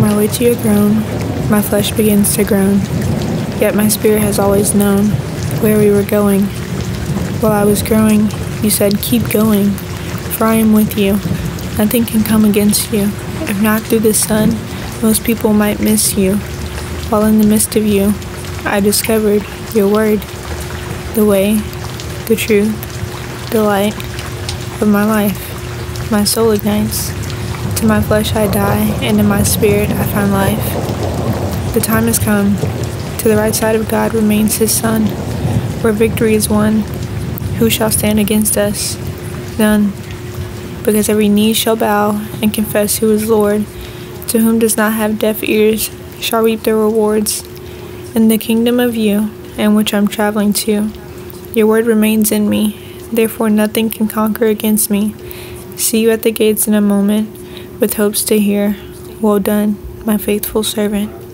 my way to your throne, my flesh begins to groan. Yet my spirit has always known where we were going. While I was growing, you said, Keep going, for I am with you. Nothing can come against you. If not through the sun, most people might miss you. While in the midst of you, I discovered your word, the way, the truth, the light of my life. My soul ignites. To my flesh I die, and in my spirit I find life. The time has come. To the right side of God remains his Son, where victory is won. Who shall stand against us? None. Because every knee shall bow and confess who is Lord. To whom does not have deaf ears shall reap the rewards. In the kingdom of you, and which I'm traveling to, your word remains in me, therefore nothing can conquer against me. See you at the gates in a moment, with hopes to hear, Well done, my faithful servant.